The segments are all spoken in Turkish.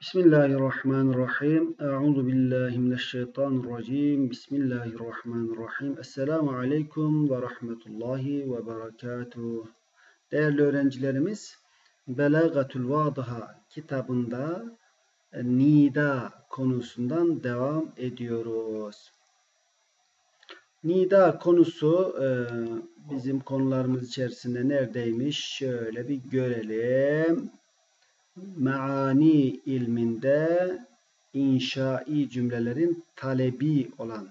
Bismillahirrahmanirrahim. Euzu billahi mineşşeytanirracim. Bismillahirrahmanirrahim. Esselamu aleyküm ve rahmetullahi ve berekatuh. Değerli öğrencilerimiz, Belagatul Vadaha kitabında e, nida konusundan devam ediyoruz. Nida konusu e, bizim konularımız içerisinde neredeymiş? Şöyle bir görelim meani ilminde inşai cümlelerin talebi olan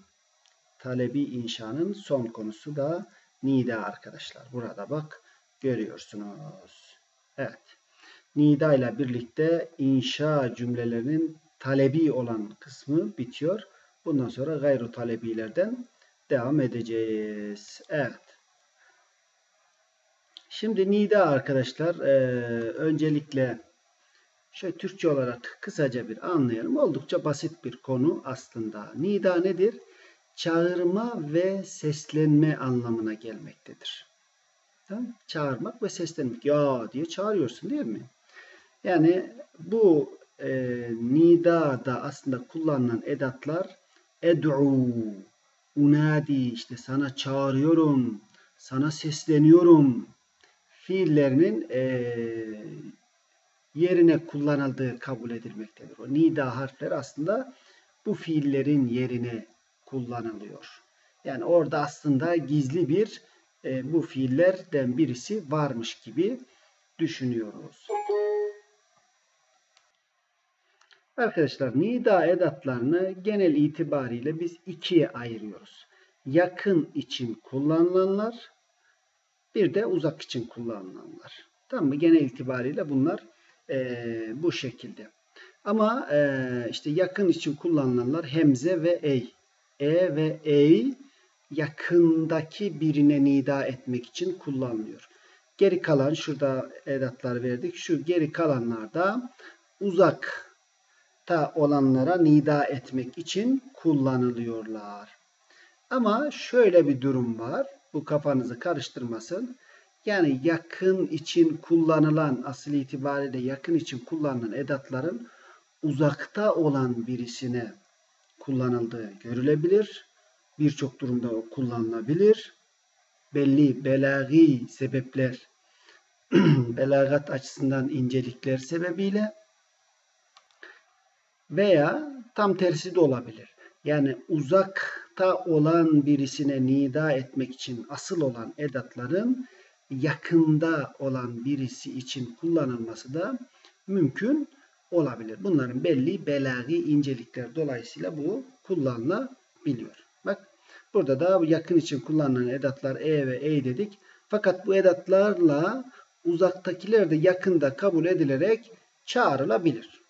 talebi inşanın son konusu da nida arkadaşlar. Burada bak görüyorsunuz. Evet. Nida ile birlikte inşa cümlelerinin talebi olan kısmı bitiyor. Bundan sonra gayru talebilerden devam edeceğiz. Evet. Şimdi nida arkadaşlar e, öncelikle Şöyle Türkçe olarak kısaca bir anlayalım. Oldukça basit bir konu aslında. Nida nedir? Çağırma ve seslenme anlamına gelmektedir. Tamam? Çağırmak ve seslenmek. Ya diye çağırıyorsun değil mi? Yani bu e, nidada aslında kullanılan edatlar ed'u, unadi işte sana çağırıyorum, sana sesleniyorum fiillerinin e, yerine kullanıldığı kabul edilmektedir. O nida harfler aslında bu fiillerin yerine kullanılıyor. Yani orada aslında gizli bir e, bu fiillerden birisi varmış gibi düşünüyoruz. Arkadaşlar nida edatlarını genel itibariyle biz ikiye ayırıyoruz. Yakın için kullanılanlar bir de uzak için kullanılanlar. Tamam mı? Genel itibariyle bunlar e, bu şekilde. Ama e, işte yakın için kullanılanlar hemze ve ey. E ve ey yakındaki birine nida etmek için kullanılıyor. Geri kalan şurada edatlar verdik. Şu geri kalanlarda uzakta olanlara nida etmek için kullanılıyorlar. Ama şöyle bir durum var. Bu kafanızı karıştırmasın. Yani yakın için kullanılan asıl itibariyle yakın için kullanılan edatların uzakta olan birisine kullanıldığı görülebilir. Birçok durumda kullanılabilir. Belli belagi sebepler, belagat açısından incelikler sebebiyle veya tam tersi de olabilir. Yani uzakta olan birisine nida etmek için asıl olan edatların yakında olan birisi için kullanılması da mümkün olabilir. Bunların belli belagi incelikler dolayısıyla bu kullanılabiliyor. Bak burada da yakın için kullanılan edatlar e ve e dedik. Fakat bu edatlarla uzaktakiler de yakında kabul edilerek çağrılabilir.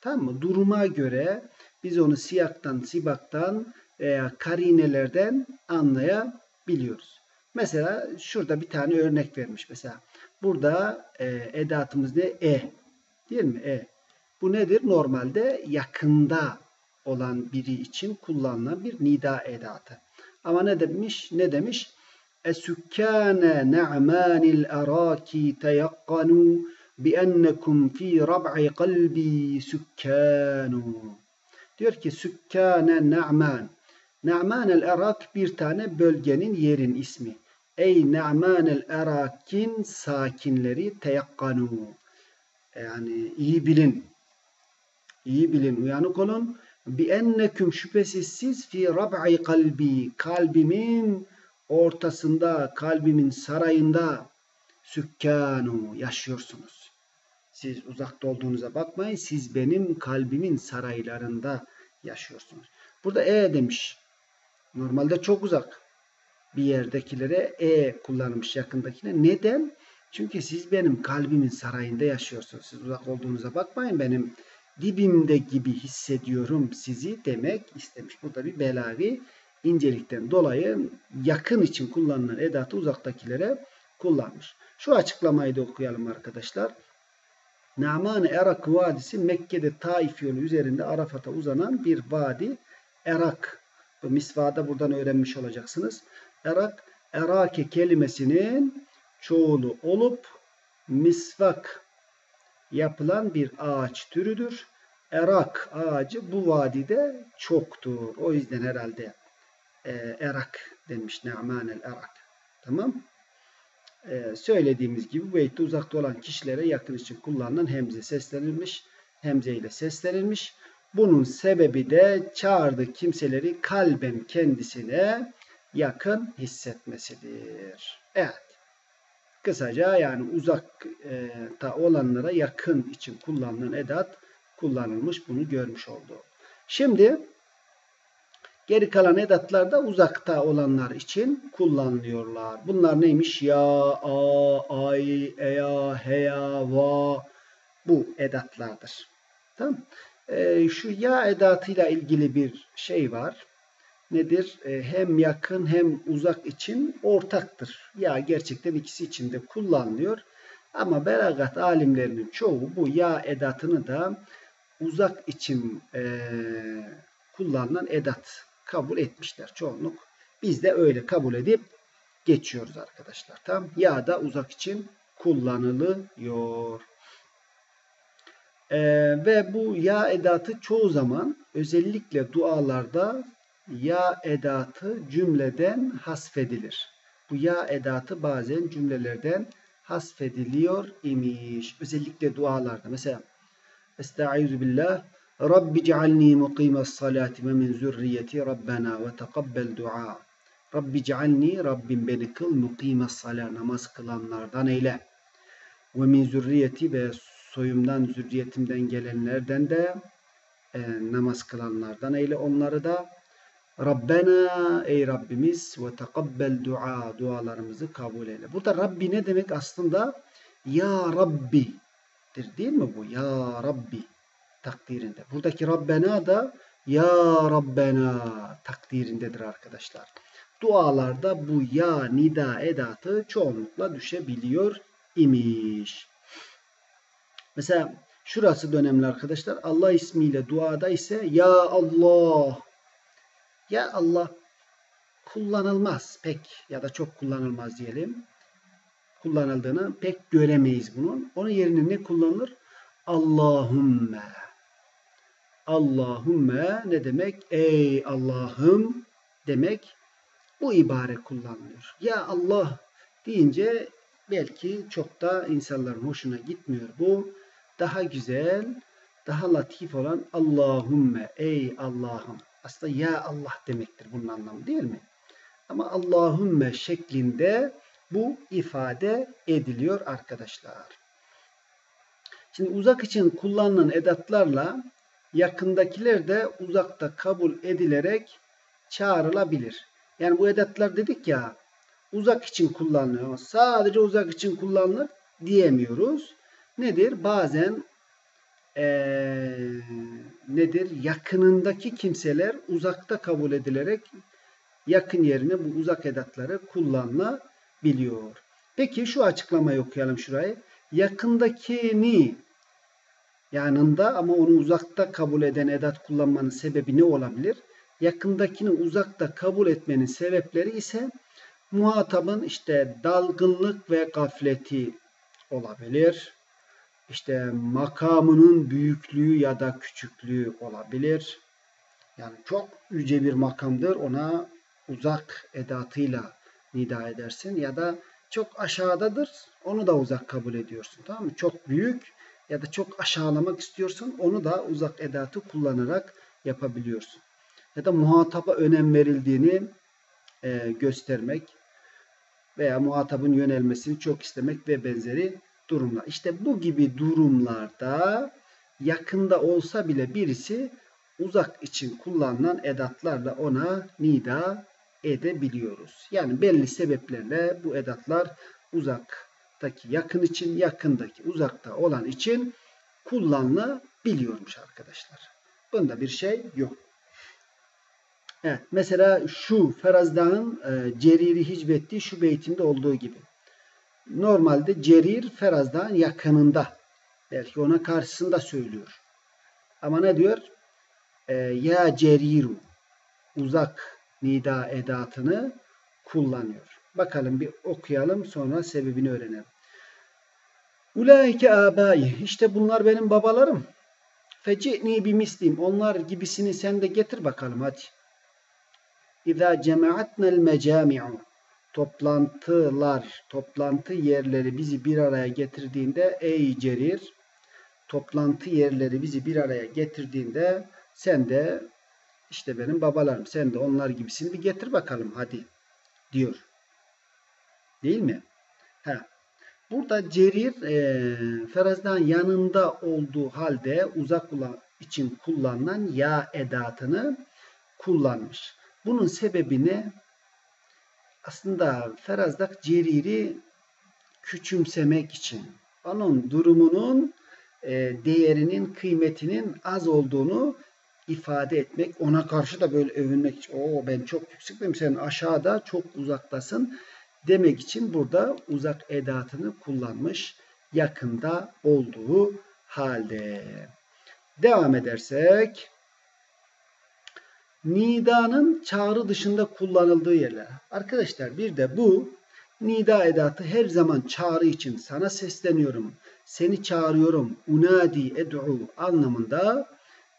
Tamam mı? Duruma göre biz onu siyaktan, sibaktan veya karinelerden anlayabiliyoruz. Mesela şurada bir tane örnek vermiş mesela. Burada e, edatımız ne? E. Değil mi? E. Bu nedir? Normalde yakında olan biri için kullanılan bir nida edatı. Ama ne demiş? Ne demiş? Esükkâne ne'mânil arâki teyakkanû biennekum fi rab'i kalbi sükkânû. Diyor ki sükkâne ne'mân. Ne'mân el Irak bir tane bölgenin yerin ismi. Ey ne'manel erakin sakinleri teyakkanu. Yani iyi bilin. İyi bilin, uyanık olun. Bi enneküm şüphesiz siz fi rab'i kalbi. Kalbimin ortasında, kalbimin sarayında sükkanu yaşıyorsunuz. Siz uzakta olduğunuza bakmayın. Siz benim kalbimin saraylarında yaşıyorsunuz. Burada e demiş. Normalde çok uzak bir yerdekilere e kullanılmış yakındakine. Neden? Çünkü siz benim kalbimin sarayında yaşıyorsunuz. Siz uzak olduğunuza bakmayın. Benim dibimde gibi hissediyorum sizi demek istemiş. Burada bir belavi incelikten dolayı yakın için kullanılan edatı uzaktakilere kullanmış. Şu açıklamayı da okuyalım arkadaşlar. Naman-ı Erak Vadisi Mekke'de Taif yolu üzerinde Arafat'a uzanan bir vadi. Erak. Bu misvada buradan öğrenmiş olacaksınız. Erak, erake kelimesinin çoğulu olup misvak yapılan bir ağaç türüdür. erak ağacı bu vadide çoktur. O yüzden herhalde e, erak denmiş. Ne'manel erak. Tamam. E, söylediğimiz gibi bu beytte uzakta olan kişilere yakın için kullanılan hemze seslenilmiş. Hemze ile seslenilmiş. Bunun sebebi de çağırdığı kimseleri kalben kendisine yakın hissetmesidir. Evet. Kısaca yani uzakta olanlara yakın için kullanılan edat kullanılmış. Bunu görmüş oldu. Şimdi geri kalan edatlar da uzakta olanlar için kullanılıyorlar. Bunlar neymiş? Ya, a, ay, eya, heya, va bu edatlardır. Tamam e, Şu ya edatıyla ilgili bir şey var nedir? E, hem yakın hem uzak için ortaktır. Ya gerçekten ikisi için de kullanılıyor. Ama belagat alimlerinin çoğu bu ya edatını da uzak için e, kullanılan edat kabul etmişler çoğunluk. Biz de öyle kabul edip geçiyoruz arkadaşlar. Tam ya da uzak için kullanılıyor. Ee, ve bu ya edatı çoğu zaman özellikle dualarda ya edatı cümleden hasfedilir. Bu ya edatı bazen cümlelerden hasfediliyor imiş. Özellikle dualarda. Mesela Estaizu billah Rabbi cealni muqimes salati ve min zürriyeti Rabbena ve teqabbel dua. Rabbi cealni Rabbim beni kıl muqimes salat namaz kılanlardan eyle. Ve min zürriyeti ve soyumdan zürriyetimden gelenlerden de e, namaz kılanlardan eyle onları da Rabbena ey Rabbimiz ve tekabbel dua dualarımızı kabul eyle. Burada Rabbi ne demek aslında? Ya Rabbi'dir değil mi bu? Ya Rabbi takdirinde. Buradaki Rabbena da Ya Rabbena takdirindedir arkadaşlar. Dualarda bu ya nida edatı çoğunlukla düşebiliyor imiş. Mesela şurası da önemli arkadaşlar. Allah ismiyle duada ise Ya Allah ya Allah kullanılmaz pek ya da çok kullanılmaz diyelim. Kullanıldığını pek göremeyiz bunun. Onun yerine ne kullanılır? Allahümme. Allahümme ne demek? Ey Allah'ım demek. Bu ibare kullanılıyor. Ya Allah deyince belki çok da insanların hoşuna gitmiyor. Bu daha güzel, daha latif olan Allahümme, ey Allah'ım. Aslında ya Allah demektir bunun anlamı değil mi? Ama Allahümme şeklinde bu ifade ediliyor arkadaşlar. Şimdi uzak için kullanılan edatlarla yakındakiler de uzakta kabul edilerek çağrılabilir. Yani bu edatlar dedik ya uzak için kullanılıyor. Sadece uzak için kullanılır diyemiyoruz. Nedir? Bazen ee, nedir? Yakınındaki kimseler uzakta kabul edilerek yakın yerine bu uzak edatları kullanılabiliyor. Peki şu açıklamayı okuyalım şurayı. Yakındakini yanında ama onu uzakta kabul eden edat kullanmanın sebebi ne olabilir? Yakındakini uzakta kabul etmenin sebepleri ise muhatabın işte dalgınlık ve gafleti olabilir işte makamının büyüklüğü ya da küçüklüğü olabilir. Yani çok yüce bir makamdır. Ona uzak edatıyla nida edersin ya da çok aşağıdadır. Onu da uzak kabul ediyorsun. Tamam mı? Çok büyük ya da çok aşağılamak istiyorsun. Onu da uzak edatı kullanarak yapabiliyorsun. Ya da muhataba önem verildiğini e, göstermek veya muhatabın yönelmesini çok istemek ve benzeri durumlar. İşte bu gibi durumlarda yakında olsa bile birisi uzak için kullanılan edatlarla ona nida edebiliyoruz. Yani belli sebeplerle bu edatlar uzaktaki yakın için, yakındaki uzakta olan için kullanılabiliyormuş arkadaşlar. Bunda bir şey yok. Evet, mesela şu Ferazdağ'ın e, Ceriri hicvettiği şu beytinde olduğu gibi normalde Cerir Feraz'dan yakınında. Belki ona karşısında söylüyor. Ama ne diyor? E, ya Ceriru uzak nida edatını kullanıyor. Bakalım bir okuyalım sonra sebebini öğrenelim. Ulaike abai. İşte bunlar benim babalarım. Feci'ni bir mislim. Onlar gibisini sen de getir bakalım hadi. İza cemaatnel mecami'u toplantılar, toplantı yerleri bizi bir araya getirdiğinde ey cerir toplantı yerleri bizi bir araya getirdiğinde sen de işte benim babalarım sen de onlar gibisini bir getir bakalım hadi diyor. Değil mi? Ha. Burada Cerir e, Feraz'dan yanında olduğu halde uzak olan için kullanılan ya edatını kullanmış. Bunun sebebi ne? Aslında Ferazdak Cerir'i küçümsemek için, onun durumunun e, değerinin, kıymetinin az olduğunu ifade etmek, ona karşı da böyle övünmek için, o ben çok yüksekteyim, sen aşağıda çok uzaktasın demek için burada uzak edatını kullanmış yakında olduğu halde. Devam edersek nidanın çağrı dışında kullanıldığı yerler. Arkadaşlar bir de bu nida edatı her zaman çağrı için sana sesleniyorum, seni çağırıyorum, unadi ed'u anlamında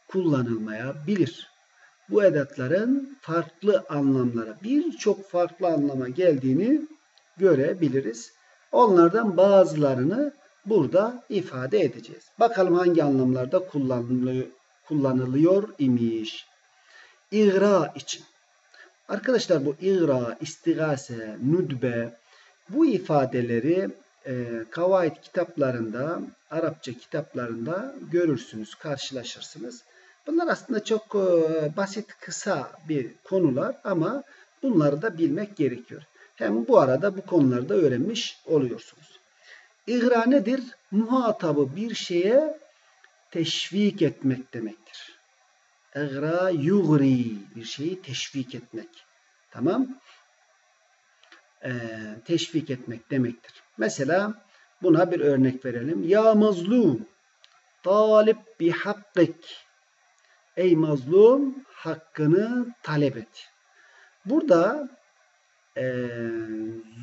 kullanılmayabilir. Bu edatların farklı anlamlara, birçok farklı anlama geldiğini görebiliriz. Onlardan bazılarını burada ifade edeceğiz. Bakalım hangi anlamlarda kullanılıyor, imiş. İgra için. Arkadaşlar bu igra, istigase, nudbe bu ifadeleri e, kavaid kitaplarında, Arapça kitaplarında görürsünüz, karşılaşırsınız. Bunlar aslında çok e, basit, kısa bir konular ama bunları da bilmek gerekiyor. Hem bu arada bu konuları da öğrenmiş oluyorsunuz. İgra nedir? Muhatabı bir şeye teşvik etmek demektir. İgra yugri bir şeyi teşvik etmek. Tamam? Ee, teşvik etmek demektir. Mesela buna bir örnek verelim. Ya mazlum talip bi hakkik. Ey mazlum hakkını talep et. Burada e,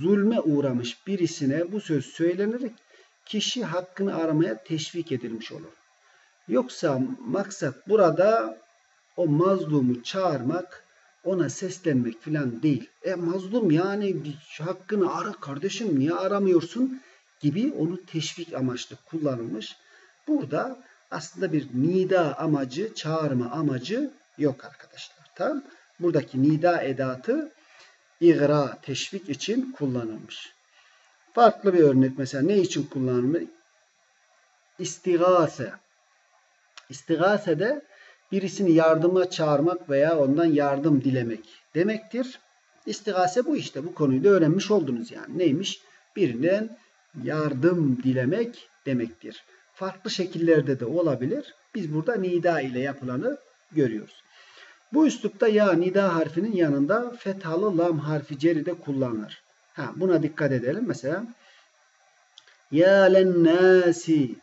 zulme uğramış birisine bu söz söylenerek kişi hakkını aramaya teşvik edilmiş olur. Yoksa maksat burada o mazlumu çağırmak, ona seslenmek filan değil. E mazlum yani hakkını ara kardeşim niye aramıyorsun gibi onu teşvik amaçlı kullanılmış. Burada aslında bir nida amacı, çağırma amacı yok arkadaşlar. Tamam? Buradaki nida edatı igra, teşvik için kullanılmış. Farklı bir örnek mesela ne için kullanılmış? İstigase. İstigase de birisini yardıma çağırmak veya ondan yardım dilemek demektir. İstigase bu işte. Bu konuyu da öğrenmiş oldunuz yani. Neymiş? Birinden yardım dilemek demektir. Farklı şekillerde de olabilir. Biz burada nida ile yapılanı görüyoruz. Bu üslupta ya nida harfinin yanında fethalı lam harfi ceride kullanılır. Ha, buna dikkat edelim. Mesela ya lennasi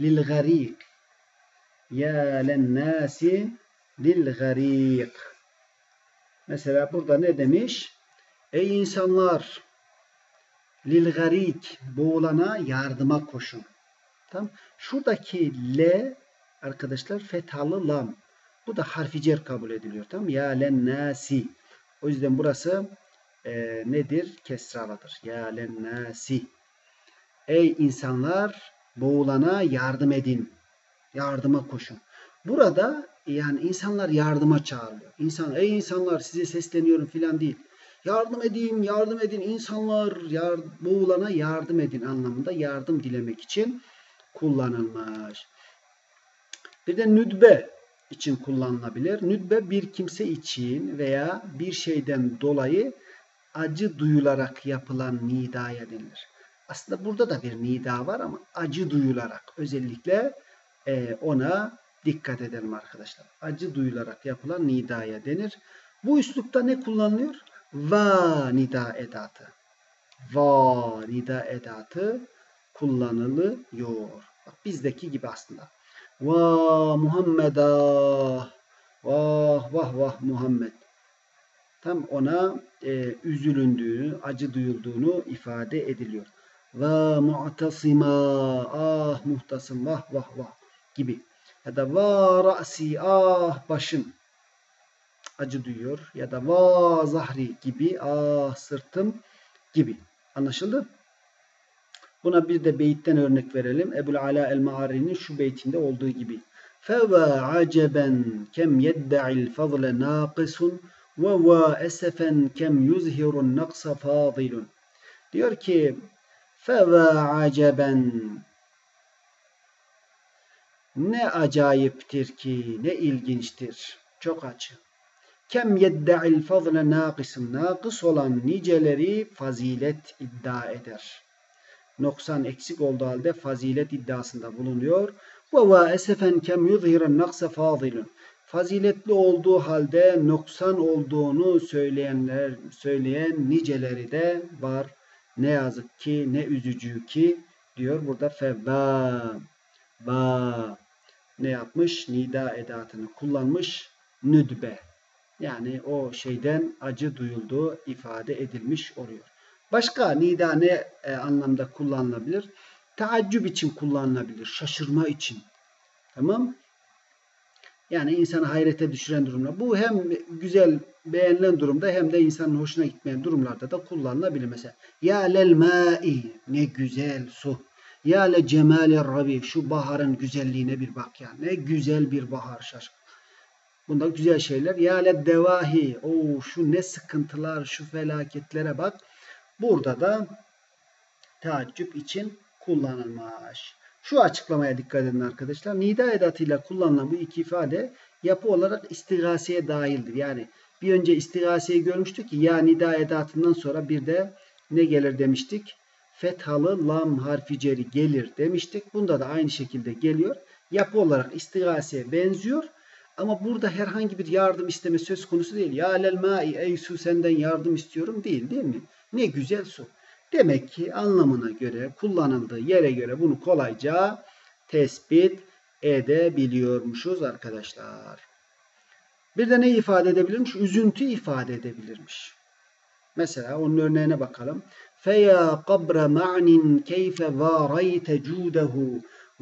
lil garik ya lennasi lil garik Mesela burada ne demiş? Ey insanlar lil garik boğulana yardıma koşun. Tamam. Şuradaki le arkadaşlar fethalı lam. Bu da harfi cer kabul ediliyor. Tamam Ya len nasi. O yüzden burası e, nedir? Kesralıdır. Ya len nasi. Ey insanlar boğulana yardım edin. Yardıma koşun. Burada yani insanlar yardıma çağırıyor. İnsan, ey insanlar size sesleniyorum filan değil. Yardım edin, yardım edin. İnsanlar yar, boğulana yardım edin anlamında yardım dilemek için kullanılmış. Bir de nüdbe için kullanılabilir. Nüdbe bir kimse için veya bir şeyden dolayı acı duyularak yapılan nidaya denilir. Aslında burada da bir nida var ama acı duyularak özellikle e, ona dikkat edelim arkadaşlar. Acı duyularak yapılan nidaya denir. Bu üslupta ne kullanılıyor? Va nida edatı. Va nida edatı kullanılıyor. Bak bizdeki gibi aslında. Vah Muhammeda. Vah vah vah Muhammed. Tam ona e, üzülündüğünü, acı duyulduğunu ifade ediliyor. Ve mu'tasima. Ah muhtasım vah vah vah gibi. Ya da va ra'si ah başım acı duyuyor. Ya da va zahri gibi ah sırtım gibi. Anlaşıldı? Buna bir de beyitten örnek verelim. Ebul Ala el-Ma'ari'nin şu beytinde olduğu gibi. فَوَا عَجَبًا كَمْ يَدَّعِ الْفَضْلَ نَاقِسٌ وَوَا أَسَفًا كَمْ يُزْهِرُ النَّقْصَ فَاضِلٌ Diyor ki فَوَا عَجَبًا ne acayiptir ki, ne ilginçtir. Çok açı. Kem yedda'il fazle nakisim. Nakıs olan niceleri fazilet iddia eder noksan eksik olduğu halde fazilet iddiasında bulunuyor. Ve va esefen kem yuzhiren nakse fazilun. Faziletli olduğu halde noksan olduğunu söyleyenler söyleyen niceleri de var. Ne yazık ki ne üzücü ki diyor burada fevva va ne yapmış? Nida edatını kullanmış. Nüdbe. Yani o şeyden acı duyulduğu ifade edilmiş oluyor. Başka nida ne e, anlamda kullanılabilir? Taaccüp için kullanılabilir. Şaşırma için. Tamam. Yani insanı hayrete düşüren durumda. Bu hem güzel beğenilen durumda hem de insanın hoşuna gitmeyen durumlarda da kullanılabilir. Mesela ya lel ma'i ne güzel su. Ya le cemali rabi şu baharın güzelliğine bir bak ya. Ne güzel bir bahar şaşkın. Bunlar güzel şeyler. Ya le devahi o şu ne sıkıntılar şu felaketlere bak. Burada da taaccüp için kullanılmış. Şu açıklamaya dikkat edin arkadaşlar. Nida edatıyla kullanılan bu iki ifade yapı olarak istigaseye dahildir. Yani bir önce istigaseyi görmüştük ki ya nida edatından sonra bir de ne gelir demiştik? Fethalı lam harfi ceri gelir demiştik. Bunda da aynı şekilde geliyor. Yapı olarak istigaseye benziyor. Ama burada herhangi bir yardım isteme söz konusu değil. Ya lel mai ey su senden yardım istiyorum değil değil mi? Ne güzel su. Demek ki anlamına göre, kullanıldığı yere göre bunu kolayca tespit edebiliyormuşuz arkadaşlar. Bir de ne ifade edebilirmiş? Üzüntü ifade edebilirmiş. Mesela onun örneğine bakalım. فَيَا قَبْرَ مَعْنٍ كَيْفَ وَارَيْتَ جُودَهُ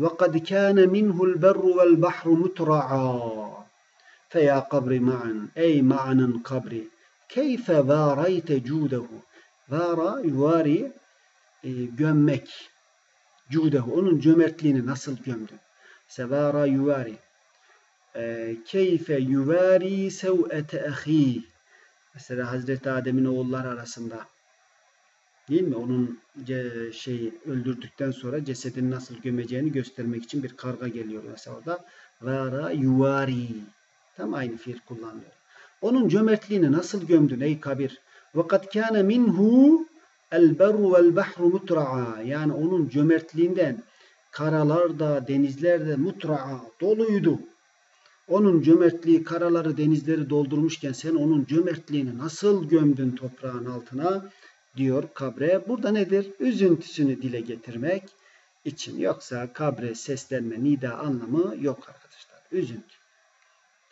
وَقَدْ كَانَ مِنْهُ الْبَرُّ وَالْبَحْرُ مُتْرَعًا فَيَا قَبْرِ مَعْنٍ Ey ma'nın kabri. كَيْفَ وَارَيْتَ جُودَهُ Vara yuvari e, gömmek. Cudehu. Onun cömertliğini nasıl gömdün? Sevara yuvari. E, keyfe yuvari sev'ete ahi. Mesela Hazreti Adem'in oğullar arasında değil mi? Onun şey öldürdükten sonra cesedini nasıl gömeceğini göstermek için bir karga geliyor mesela orada. Vara yuvari. Tam aynı fiil kullanılıyor. Onun cömertliğini nasıl gömdün ey kabir? وَقَدْ كَانَ مِنْهُ الْبَرُّ وَالْبَحْرُ مُتْرَعًا Yani onun cömertliğinden karalar da denizler de mutra'a doluydu. Onun cömertliği karaları denizleri doldurmuşken sen onun cömertliğini nasıl gömdün toprağın altına Diyor kabre. Burada nedir? Üzüntüsünü dile getirmek için. Yoksa kabre seslenme, nida anlamı yok arkadaşlar. Üzüntü.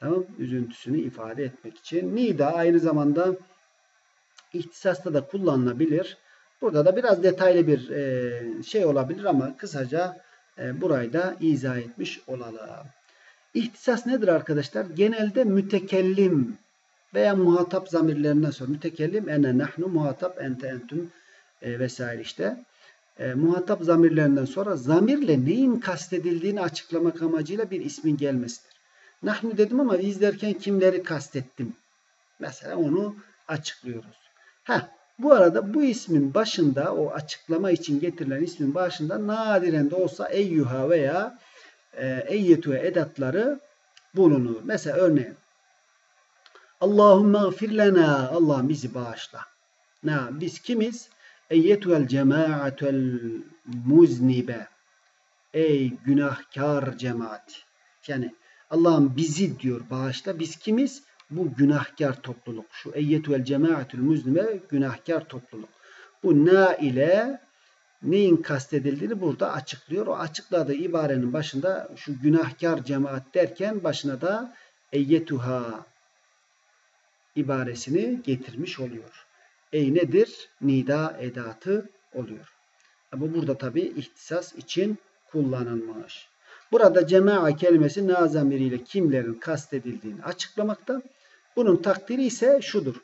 Tamam Üzüntüsünü ifade etmek için. Nida aynı zamanda ihtisasta da kullanılabilir. Burada da biraz detaylı bir e, şey olabilir ama kısaca e, burayı da izah etmiş olalım. İhtisas nedir arkadaşlar? Genelde mütekellim veya muhatap zamirlerinden sonra mütekellim ene nahnu muhatap ente entüm e, vesaire işte. E, muhatap zamirlerinden sonra zamirle neyin kastedildiğini açıklamak amacıyla bir ismin gelmesidir. Nahnu dedim ama izlerken kimleri kastettim? Mesela onu açıklıyoruz. Heh, bu arada bu ismin başında o açıklama için getirilen ismin başında nadiren de olsa eyyuha veya e, eyyetuhe edatları bulunur. Mesela örneğin Allahümme gfir lena Allah bizi bağışla. Ne? Biz kimiz? Eyyetuel cemaatel muznibe. Ey günahkar cemaat. Yani Allah'ım bizi diyor bağışla. Biz kimiz? Bu günahkar topluluk. Şu eyyetuvel cemaatül müzlime günahkar topluluk. Bu na ile neyin kastedildiğini burada açıklıyor. O açıkladığı ibarenin başında şu günahkar cemaat derken başına da eyyetuha ibaresini getirmiş oluyor. Ey nedir? Nida edatı oluyor. Bu burada tabi ihtisas için kullanılmış. Burada cema'a kelimesi na zamiriyle kimlerin kastedildiğini açıklamakta. Bunun takdiri ise şudur.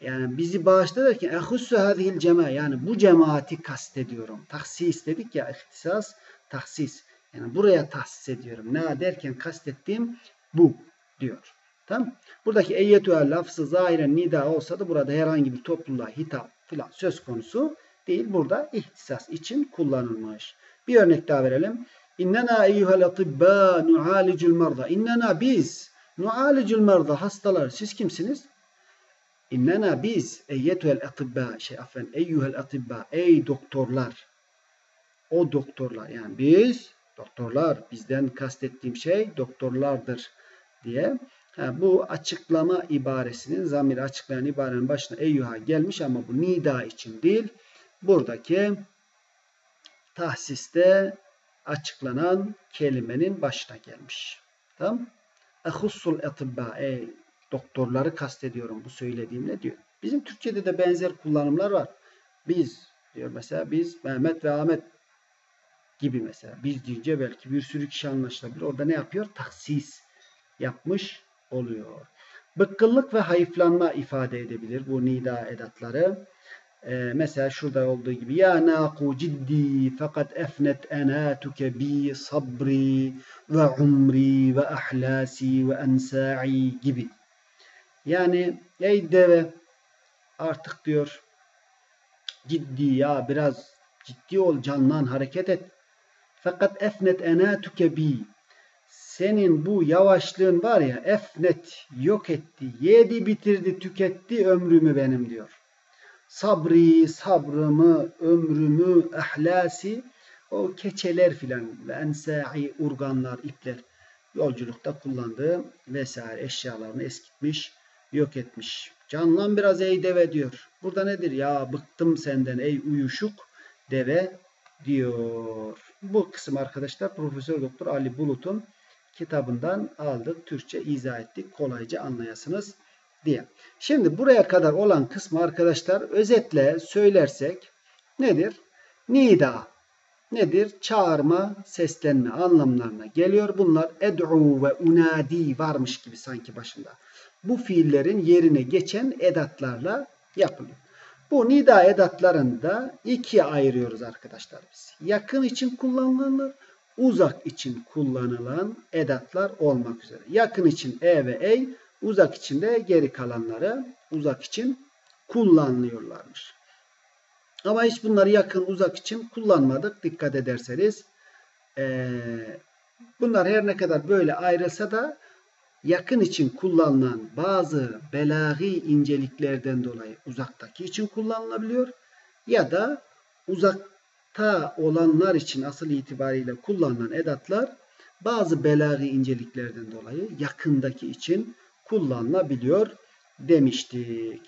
Yani bizi bağışla derken ehussu hadihil cema yani bu cemaati kastediyorum. Tahsis dedik ya ihtisas, tahsis. Yani buraya tahsis ediyorum. Ne derken kastettiğim bu diyor. Tamam. Buradaki eyyetüel lafzı zahiren nida olsa da burada herhangi bir topluluğa hitap filan söz konusu değil. Burada ihtisas için kullanılmış. Bir örnek daha verelim. İnnena eyyuhel atibba nualicul marda. İnnena biz nualicul marda hastalar. Siz kimsiniz? İnnena biz eyyetüel atibba şey affen eyyuhel atibba ey doktorlar. O doktorlar yani biz doktorlar bizden kastettiğim şey doktorlardır diye. Ha, bu açıklama ibaresinin zamir açıklayan ibarenin başına eyyuha gelmiş ama bu nida için değil. Buradaki tahsiste açıklanan kelimenin başına gelmiş. Tamam? Ehussul etibba ey doktorları kastediyorum bu söylediğimle diyor. Bizim Türkçe'de de benzer kullanımlar var. Biz diyor mesela biz Mehmet ve Ahmet gibi mesela. Biz deyince belki bir sürü kişi anlaşılabilir. Orada ne yapıyor? Taksis yapmış oluyor. Bıkkınlık ve hayıflanma ifade edebilir bu nida edatları. Ee, mesela şurada olduğu gibi ya naku ciddi fakat efnet enatuke bi sabri ve umri ve ahlasi ve ensa'i gibi. Yani ey deve artık diyor ciddi ya biraz ciddi ol canlan hareket et. Fakat efnet enatuke bi senin bu yavaşlığın var ya efnet yok etti, yedi bitirdi, tüketti ömrümü benim diyor. Sabri, sabrımı, ömrümü, ahlasi, o keçeler filan ve ensai, urganlar, ipler yolculukta kullandığı vesaire eşyalarını eskitmiş, yok etmiş. Canlan biraz ey deve diyor. Burada nedir? Ya bıktım senden ey uyuşuk deve diyor. Bu kısım arkadaşlar Profesör Doktor Ali Bulut'un kitabından aldık. Türkçe izah ettik. Kolayca anlayasınız diye. Şimdi buraya kadar olan kısmı arkadaşlar özetle söylersek nedir? Nida nedir? Çağırma, seslenme anlamlarına geliyor. Bunlar ed'u ve unadi varmış gibi sanki başında. Bu fiillerin yerine geçen edatlarla yapılıyor. Bu nida edatlarında ikiye ayırıyoruz arkadaşlar biz. Yakın için kullanılır, uzak için kullanılan edatlar olmak üzere. Yakın için e ve ey, uzak için de geri kalanları uzak için kullanılıyorlarmış. Ama hiç bunları yakın uzak için kullanmadık. Dikkat ederseniz. Ee, bunlar her ne kadar böyle ayrılsa da yakın için kullanılan bazı belagi inceliklerden dolayı uzaktaki için kullanılabiliyor. Ya da uzakta olanlar için asıl itibariyle kullanılan edatlar bazı belagi inceliklerden dolayı yakındaki için kullanılabiliyor demiştik.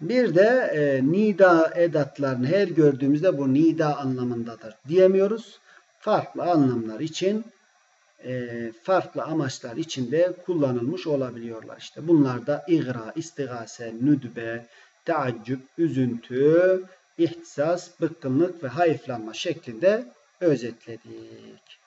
Bir de e, nida edatlarını her gördüğümüzde bu nida anlamındadır diyemiyoruz. Farklı anlamlar için e, farklı amaçlar için de kullanılmış olabiliyorlar. İşte bunlar da igra, istigase, nüdbe, teaccüp, üzüntü, ihtisas, bıkkınlık ve hayıflanma şeklinde özetledik.